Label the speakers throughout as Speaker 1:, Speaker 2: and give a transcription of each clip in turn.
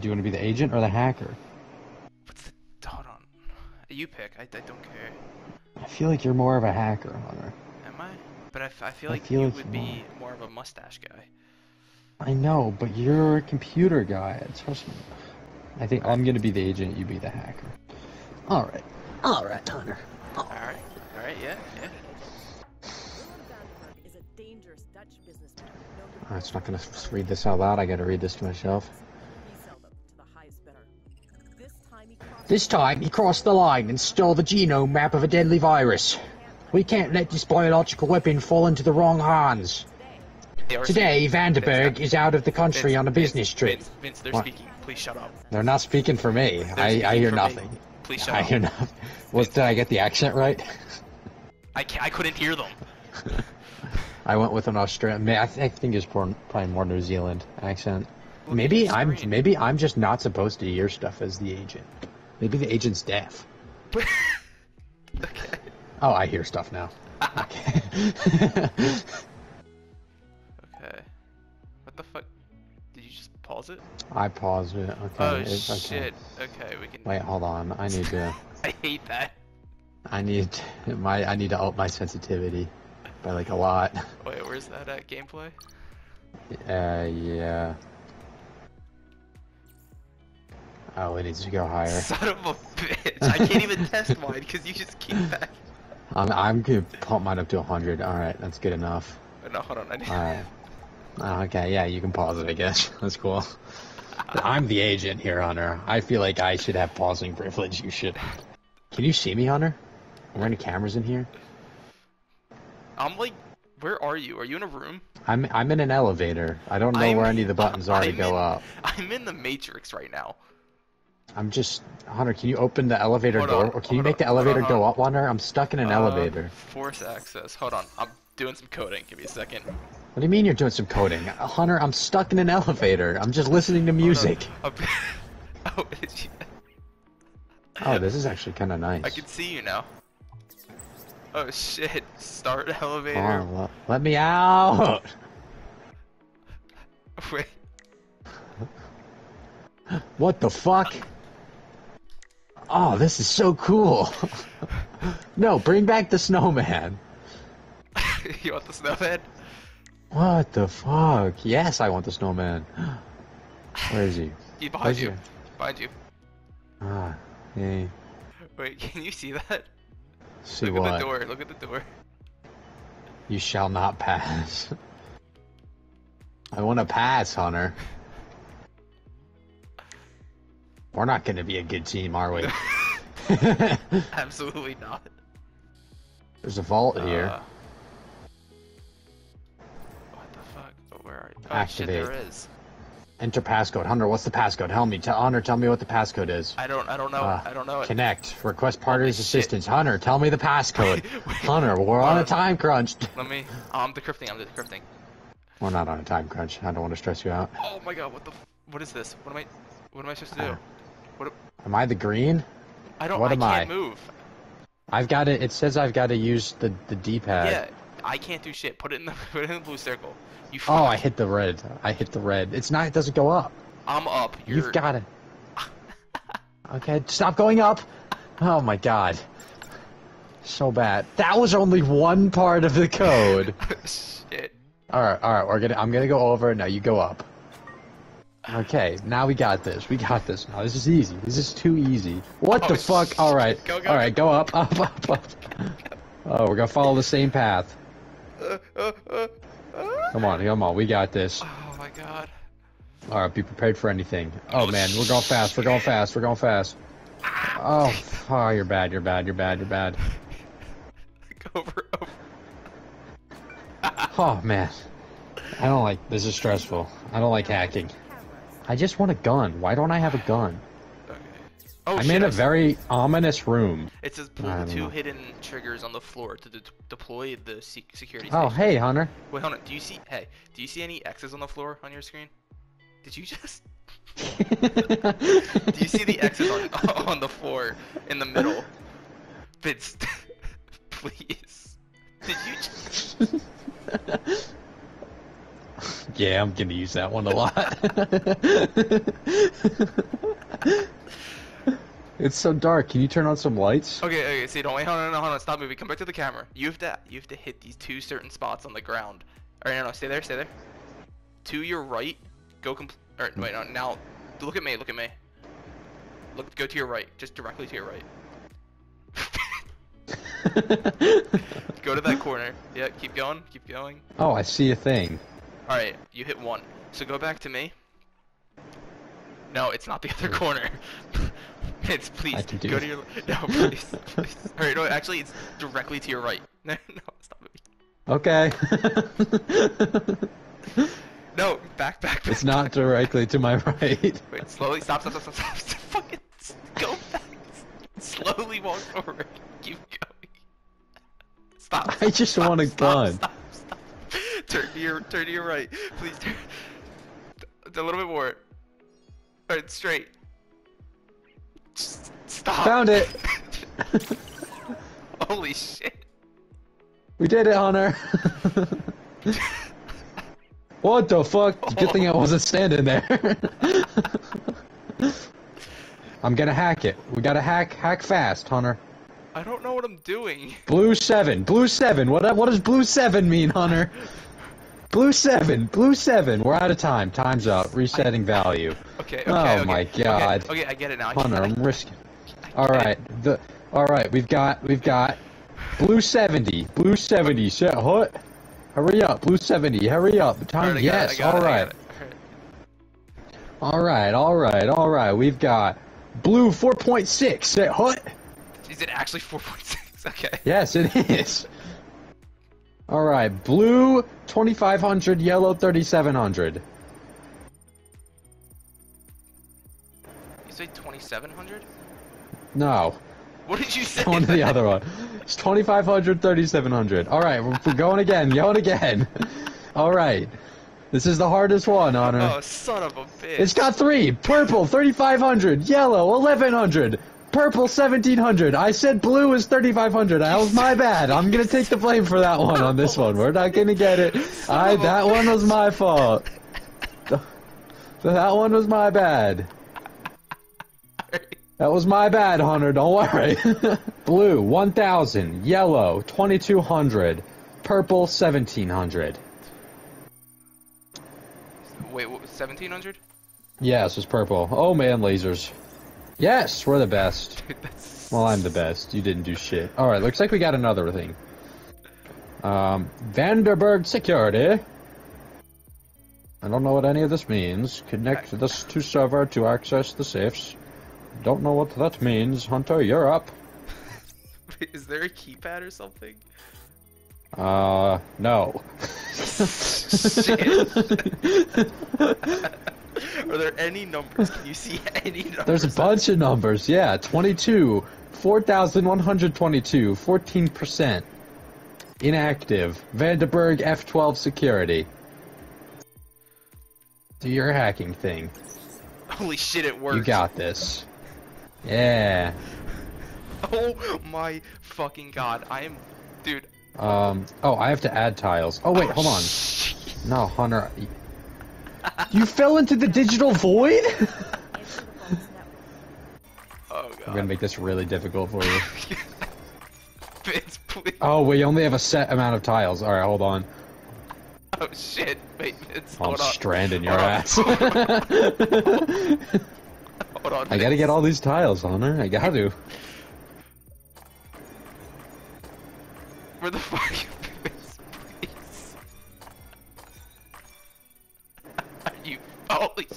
Speaker 1: Do you want to be the agent or the hacker?
Speaker 2: What's the? Hold on. You pick. I, I don't care.
Speaker 1: I feel like you're more of a hacker, Hunter.
Speaker 2: Am I? But I feel
Speaker 1: I
Speaker 2: like
Speaker 1: feel
Speaker 2: you
Speaker 1: like
Speaker 2: would
Speaker 1: you
Speaker 2: be more of a mustache guy.
Speaker 1: I know, but you're a computer guy. Trust me. I think I'm gonna be the agent. You be the hacker. All right. All right, Hunter.
Speaker 2: All right. All right. Yeah. Yeah.
Speaker 3: Vandenberg is a dangerous Dutch businessman known to
Speaker 1: I'm just not gonna read this out loud. I gotta read this to myself.
Speaker 3: This time, he crossed
Speaker 1: the line and stole the genome map of a deadly virus. We can't let this biological weapon fall into the wrong hands. Today,
Speaker 2: Vince,
Speaker 1: is out of the country
Speaker 2: Vince,
Speaker 1: on a
Speaker 2: Vince,
Speaker 1: business trip.
Speaker 2: Vince, Vince, they're
Speaker 1: What?
Speaker 2: speaking. Please shut up.
Speaker 1: They're not speaking for me.
Speaker 2: They're
Speaker 1: I, I hear
Speaker 2: for me.
Speaker 1: nothing.
Speaker 2: Please shut
Speaker 1: I
Speaker 2: up.
Speaker 1: hear nothing. Well, did I get the accent right?
Speaker 2: I, I couldn't hear them.
Speaker 1: I went with an Australian. I, th- I think it's probably more New Zealand accent. Maybe I'm maybe I'm just not supposed to hear stuff as the agent. Maybe the agent's deaf.
Speaker 2: okay.
Speaker 1: Oh, I hear stuff now. Okay.
Speaker 2: Okay. What the fuck? Did you just pause it?
Speaker 1: I paused it. Okay.
Speaker 2: Oh
Speaker 1: okay.
Speaker 2: shit. Okay, we can.
Speaker 1: Wait, hold on. I need to.
Speaker 2: I hate that.
Speaker 1: I need my. I need to up my sensitivity by like a lot.
Speaker 2: Wait, where's that at gameplay?
Speaker 1: Uh, yeah. Oh, it needs to go higher.
Speaker 2: Son of a bitch! I can't even test mine because you just keep back.
Speaker 1: I'm. I'm gonna pump mine up to 100. All right, that's good enough.
Speaker 2: Oh, no, hold on. I need.
Speaker 1: All right. Oh, okay, yeah, you can pause it, I guess. That's cool. I'm the agent here, Hunter. I feel like I should have pausing privilege. You should. Can you see me, Hunter? Are there any cameras in here?
Speaker 2: I'm like, where are you? Are you in a room?
Speaker 1: I'm I'm in an elevator. I don't know
Speaker 2: I'm-
Speaker 1: where any of the buttons are to
Speaker 2: I'm
Speaker 1: go
Speaker 2: in-
Speaker 1: up.
Speaker 2: I'm in the Matrix right now.
Speaker 1: I'm just Hunter. Can you open the elevator
Speaker 2: Hold
Speaker 1: door,
Speaker 2: on,
Speaker 1: or can you make
Speaker 2: on,
Speaker 1: the
Speaker 2: hold on,
Speaker 1: elevator go up, Hunter? I'm stuck in an
Speaker 2: Uh,
Speaker 1: elevator.
Speaker 2: Force access. Hold on. I'm doing some coding. Give me a second.
Speaker 1: What do you mean you're doing some coding, Hunter? I'm stuck in an elevator. I'm just listening to music.
Speaker 2: Oh.
Speaker 1: Oh, this is actually kind of nice.
Speaker 2: I can see you now. Oh shit! Start elevator.
Speaker 1: Oh, le- let me out!
Speaker 2: Wait.
Speaker 1: What the fuck? Oh, this is so cool. no, bring back the snowman.
Speaker 2: you want the snowman?
Speaker 1: What the fuck? Yes, I want the snowman. Where is he?
Speaker 2: He behind
Speaker 1: Where's
Speaker 2: you.
Speaker 1: he?
Speaker 2: Behind you.
Speaker 1: Ah, hey.
Speaker 2: Wait, can you see that?
Speaker 1: See
Speaker 2: Look
Speaker 1: what?
Speaker 2: at the door. Look at the door.
Speaker 1: You shall not pass. I want to pass, Hunter. We're not going to be a good team, are we?
Speaker 2: Absolutely not.
Speaker 1: There's a vault here.
Speaker 2: Uh, what the fuck? Oh, where are you? Oh
Speaker 1: Activate.
Speaker 2: shit, there is.
Speaker 1: Enter passcode. Hunter, what's the passcode? Help me. Tell Hunter, tell me what the passcode is.
Speaker 2: I don't. I don't know.
Speaker 1: Uh,
Speaker 2: I don't know it.
Speaker 1: Connect. Request partners
Speaker 2: shit.
Speaker 1: assistance. Hunter, tell me the passcode. Hunter, we're on a time crunch.
Speaker 2: Let me. Oh, I'm decrypting. I'm decrypting.
Speaker 1: We're not on a time crunch. I don't want to stress you out.
Speaker 2: Oh my god! What the? What is this? What am I? What am I supposed to do?
Speaker 1: Uh,
Speaker 2: What?
Speaker 1: Am I the green?
Speaker 2: I don't.
Speaker 1: what
Speaker 2: I
Speaker 1: am
Speaker 2: can't
Speaker 1: I?
Speaker 2: move.
Speaker 1: I've got it. It says I've got to use the the D-pad.
Speaker 2: Yeah, I can't do shit. Put it in the put it in the blue circle. You.
Speaker 1: Oh. I hit the red. I hit the red. It's not. It doesn't go up.
Speaker 2: I'm up. You're.
Speaker 1: You've got it. Okay, stop going up. Oh my god. So bad. That was only one part of the code.
Speaker 2: shit.
Speaker 1: all right, all right. We're gonna. I'm gonna go over. Now you go up. Okay, now we got this. We got this now. This is easy. This is too easy. What
Speaker 2: Oh,
Speaker 1: the fuck? All right.
Speaker 2: Go, go,
Speaker 1: all right, go up, up, up, up. Oh, we're gonna follow the same path.
Speaker 2: Uh, uh, uh, uh.
Speaker 1: Come on, come on. We got this.
Speaker 2: Oh my god.
Speaker 1: All right, be prepared for anything. Oh
Speaker 2: Oh,
Speaker 1: man, we're going fast. We're going fast. We're going fast. Oh, oh, you're bad. You're bad. You're bad. You're bad.
Speaker 2: Over.
Speaker 1: Oh man, I don't like. This is stressful. I don't like hacking. I just want a gun. Why don't I have a gun?
Speaker 2: Okay. Oh
Speaker 1: I'm
Speaker 2: shit.
Speaker 1: in
Speaker 2: I
Speaker 1: a
Speaker 2: s-
Speaker 1: very ominous room.
Speaker 2: It says pull the two
Speaker 1: know.
Speaker 2: hidden triggers on the floor to de- deploy the se- security.
Speaker 1: Oh,
Speaker 2: station.
Speaker 1: hey, Hunter.
Speaker 2: Wait, hold on. Do you see? Hey, do you see any X's on the floor on your screen? Did you just? Do you see the X's on on the floor in the middle? Vince, please. Did you just?
Speaker 1: Yeah, I'm gonna use that one a lot. it's so dark. Can you turn on some lights?
Speaker 2: Okay, okay, see, don't wait, hold on, hold on, stop moving, come back to the camera. You have to, you have to hit these two certain spots on the ground. Alright, no, no, stay there, stay there. To your right, go compl- or, wait, no, now, look at me, look at me. Look, go to your right, just directly to your right. Go to that corner. Yeah, keep going, keep going.
Speaker 1: oh, I see a thing.
Speaker 2: Alright, you hit one. So go back to me. No, it's not the other corner. it's please
Speaker 1: I can do
Speaker 2: go
Speaker 1: it.
Speaker 2: to your no please please. Alright, no, actually it's directly to your right. No, no, stop moving.
Speaker 1: Okay.
Speaker 2: No, back, back, back.
Speaker 1: it's not directly to my right.
Speaker 2: Wait, slowly stop, stop, stop, stop, stop. Fucking go back. Slowly walk forward. Keep going. Stop.
Speaker 1: I just
Speaker 2: stop,
Speaker 1: want a
Speaker 2: stop,
Speaker 1: gun.
Speaker 2: Stop, to your turn to your right. Please turn a little bit more. Alright, straight. Just stop.
Speaker 1: Found it.
Speaker 2: Holy shit.
Speaker 1: We did it, Hunter. what the fuck? Good thing I oh. wasn't standing there. I'm gonna hack it. We gotta hack, hack fast, Hunter.
Speaker 2: I don't know what I'm doing.
Speaker 1: Blue seven, blue seven. What what does blue seven mean, Hunter? Blue seven, blue seven. We're out of time. Time's up. Resetting value.
Speaker 2: Okay, okay,
Speaker 1: Oh
Speaker 2: okay.
Speaker 1: my God.
Speaker 2: Okay, I get it now.
Speaker 1: Hunter, I'm risking. All right. It. The all right. We've got we've got blue seventy, blue seventy. Set what? Hurry up, blue seventy. Hurry up. Time.
Speaker 2: Alright, I got it, I
Speaker 1: yes. all
Speaker 2: it, I
Speaker 1: right. All right. All right. All right. We've got blue four point six. Set what?
Speaker 2: Is it actually 4.6? Okay.
Speaker 1: Yes, it is. All right. Blue twenty five hundred. Yellow thirty seven hundred.
Speaker 2: You say 2700?
Speaker 1: No.
Speaker 2: What did you say?
Speaker 1: Going to the other one. It's 2500, 3700. All right, we're, we're going again, going again. All right. This is the hardest one, Honor.
Speaker 2: Oh, son of a bitch.
Speaker 1: It's got three. Purple, 3500. Yellow, 1100. Purple, 1700. I said blue is 3500. That was my bad. I'm going to take the blame for that one on this one. We're not to get it. I, that one was my fault. That one was my bad. That was my bad, Hunter. Don't worry. Blue, 1,000. Yellow, 2,200. Purple, 1,700.
Speaker 2: Wait, what, 1700?
Speaker 1: Yes, it's purple. Oh man, lasers. Yes, we're the best.
Speaker 2: Dude.
Speaker 1: Well, I'm the best. You didn't do shit. All right, looks like we got another thing. Um, Vandenberg Security. I don't know what any of this means. Connect this to server to access the safes. Don't know what that means. Hunter, you're up.
Speaker 2: Is there a keypad or something?
Speaker 1: Uh, no.
Speaker 2: Are there any numbers? Can you see any numbers?
Speaker 1: There's a bunch of numbers. Yeah, 22, 4,122, 14%. Inactive. Vandenberg F12 security. Do your hacking thing.
Speaker 2: Holy shit, it worked.
Speaker 1: You got this. Yeah.
Speaker 2: Oh my fucking god. I am. Dude.
Speaker 1: Um. Oh, I have to add tiles. Oh wait, hold on. No, Hunter. You fell into the digital void.
Speaker 3: Enter the.
Speaker 2: Oh
Speaker 1: I'm
Speaker 2: god.
Speaker 1: gonna make this really difficult for you.
Speaker 2: Vince, please.
Speaker 1: Oh, we only have a set amount of tiles. All right, hold on.
Speaker 2: Oh shit. Wait, Vince.
Speaker 1: I'm
Speaker 2: Hold on.
Speaker 1: stranding your
Speaker 2: Hold on.
Speaker 1: ass.
Speaker 2: Hold on.
Speaker 1: I gotta
Speaker 2: Vince.
Speaker 1: get all these tiles, Hunter. I got to.
Speaker 2: Where the fuck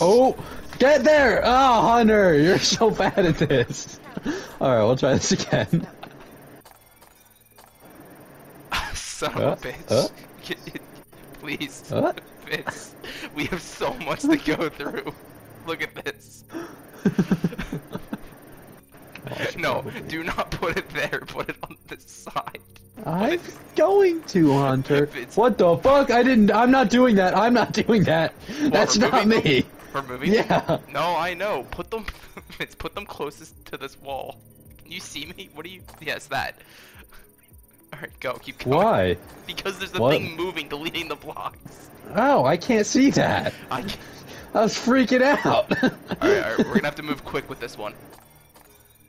Speaker 1: Oh, get there! Oh, Hunter, you're so bad at this. All right, we'll try this again.
Speaker 2: Son of a bitch. It- Please. Vince, we have so much to go through. Look at this. no, do not put it there. Put it on this side.
Speaker 1: I'm going to, Hunter. What the fuck? I didn't. I'm not doing that. I'm not doing that. That's not me.
Speaker 2: Them? Moving.
Speaker 1: Yeah.
Speaker 2: them? No, I know. Put them. Vince, put them closest to this wall. Can you see me? What are you? Yes, that. Alright, go. Keep going.
Speaker 1: Why?
Speaker 2: Because there's the
Speaker 1: What?
Speaker 2: thing moving, deleting the blocks.
Speaker 1: Oh, I can't see that.
Speaker 2: I can't.
Speaker 1: I was freaking out.
Speaker 2: Alright, alright, we're gonna have to move quick with this one.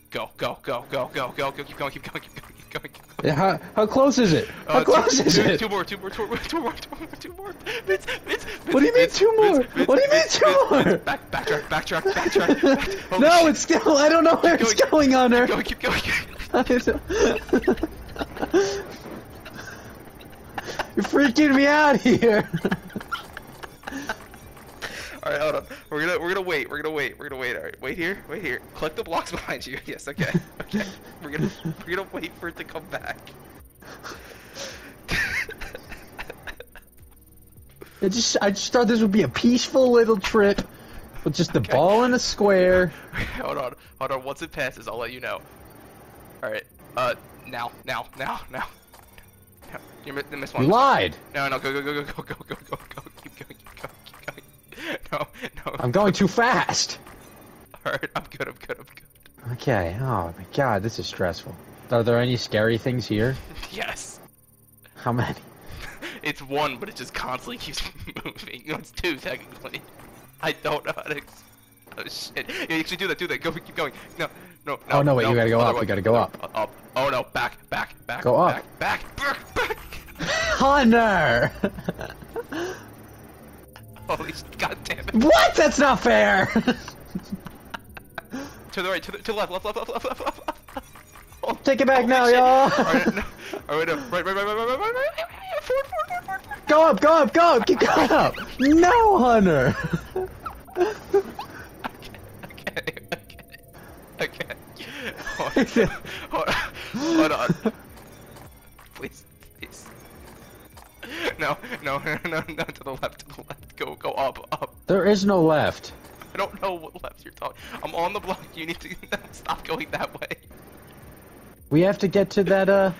Speaker 2: Go, go, go, go, go, go, go, keep going, keep going, keep going, keep going, keep going.
Speaker 1: Yeah, how, how close is it? How
Speaker 2: Uh, two-
Speaker 1: close is
Speaker 2: two-
Speaker 1: it?
Speaker 2: Two more, two more, two more, two more, two more, two more. Vince, Vince,
Speaker 1: What do you mean two more?
Speaker 2: Vince, Vince,
Speaker 1: What do you mean
Speaker 2: Vince,
Speaker 1: two
Speaker 2: Vince,
Speaker 1: more?
Speaker 2: Vince, Back, backtrack, backtrack, backtrack. back- Holy
Speaker 1: no,
Speaker 2: shit.
Speaker 1: it's still. I don't know where it's
Speaker 2: going.
Speaker 1: going, Hunter.
Speaker 2: Keep going, keep going.
Speaker 1: You're freaking me out here.
Speaker 2: Alright, hold on. We're gonna we're gonna wait. We're gonna wait. We're gonna wait. Alright, wait here. Wait here. Collect the blocks behind you. Yes. Okay. Okay. We're gonna we're gonna wait for it to come back.
Speaker 1: I just, I just thought this would be a peaceful little trip with just the
Speaker 2: Okay.
Speaker 1: ball in a square.
Speaker 2: hold on. Hold on. Once it passes, I'll let you know. Alright. Uh. Now. Now. Now. Now. You you missed one.
Speaker 1: You lied.
Speaker 2: No. No. Go. Go. Go. Go. Go. Go. Go. Go. Go. Keep going. Keep going. Keep going. No. No.
Speaker 1: I'm going too fast.
Speaker 2: Alright. I'm good. I'm good. I'm good.
Speaker 1: Okay. Oh my god, this is stressful. Are there any scary things here?
Speaker 2: Yes.
Speaker 1: How many?
Speaker 2: It's one, but it just constantly keeps moving. No, it's two technically. I don't know how to. Ex- oh shit! You actually do that. Do that. Go. Keep going. No. No. no
Speaker 1: Oh, no, wait, you gotta go
Speaker 2: other
Speaker 1: up, you gotta go
Speaker 2: No,
Speaker 1: up.
Speaker 2: Up. Oh no! Back. Back. Back.
Speaker 1: Go up.
Speaker 2: Back. Back. Back. Back.
Speaker 1: Hunter!
Speaker 2: least. God damn it.
Speaker 1: What? That's not fair!
Speaker 2: to the right, to the to left, left, left, left, left, left, left. Oh,
Speaker 1: Take it back
Speaker 2: oh,
Speaker 1: now, y'all!
Speaker 2: Alright, no. Alright, no. Right, right, right, right, right, right, right, right, forward, forward, forward, forward, forward.
Speaker 1: Go up, go up, go up, keep going up! No, Hunter!
Speaker 2: okay, okay, okay. Okay. Hold on. Hold on. Hold on. Please, please. No, no, no, no, no, to the left, to the left. Go, go up, up.
Speaker 1: there is no left.
Speaker 2: I don't know what left you're talking. I'm on the block. You need to stop going that way.
Speaker 1: We have to get to that, uh...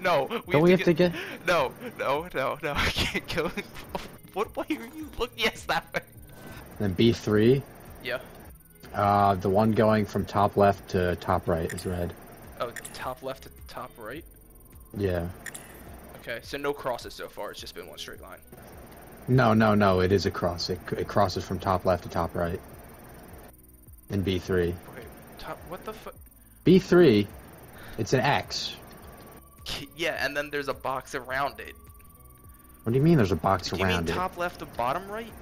Speaker 2: No, we
Speaker 1: Don't we have to get-
Speaker 2: No, no, no, no. I can't go. What way are you looking? Yes, that way.
Speaker 1: Then B3.
Speaker 2: Yeah.
Speaker 1: Uh, the one going from top left to top right is red.
Speaker 2: Oh, top left to top right.
Speaker 1: Yeah.
Speaker 2: Okay, so no crosses so far. It's just been one straight line.
Speaker 1: No, no, no, it is a cross. It, it crosses from top left to top right. In B3.
Speaker 2: Wait, top. What the fuck?
Speaker 1: B3, it's an X.
Speaker 2: Yeah, and then there's a box around it.
Speaker 1: What do you mean there's a box
Speaker 2: Do you
Speaker 1: around
Speaker 2: mean
Speaker 1: it?
Speaker 2: top left to bottom right?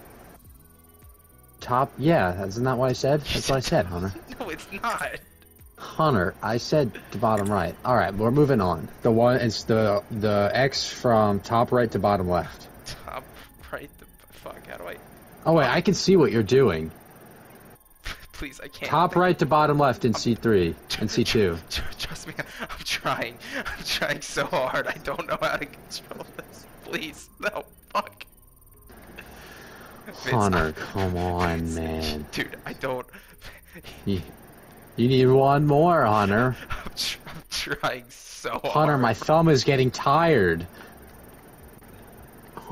Speaker 1: Top, yeah, isn't that what I said? That's what I said, Hunter.
Speaker 2: No, it's not.
Speaker 1: Hunter, I said to bottom right. All right, we're moving on. The one, it's the the X from top right to bottom left.
Speaker 2: Top right. The fuck. How do I?
Speaker 1: Oh wait, I can see what you're doing.
Speaker 2: Please, I can't.
Speaker 1: Top right to bottom left in C3 and C2.
Speaker 2: Trust me, I'm trying. I'm trying so hard. I don't know how to control this. Please, no. Fuck. Vince,
Speaker 1: Hunter, come on, man.
Speaker 2: Dude, I don't.
Speaker 1: You, you need one more, Hunter.
Speaker 2: I'm, tr- I'm trying so hard.
Speaker 1: Hunter, my thumb is getting tired.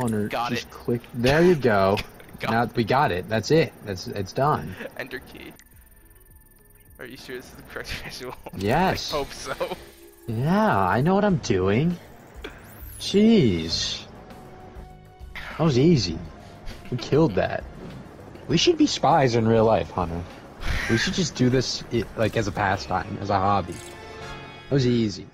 Speaker 1: Hunter,
Speaker 2: Got
Speaker 1: just
Speaker 2: it.
Speaker 1: click. There you go.
Speaker 2: Got
Speaker 1: now we got it. That's it. That's it's done.
Speaker 2: Enter key. Are you sure this is the correct visual?
Speaker 1: Yes.
Speaker 2: I hope so.
Speaker 1: Yeah, I know what I'm doing. Jeez. That was easy. We killed that. We should be spies in real life, Hunter. We should just do this like as a pastime, as a hobby. That was easy.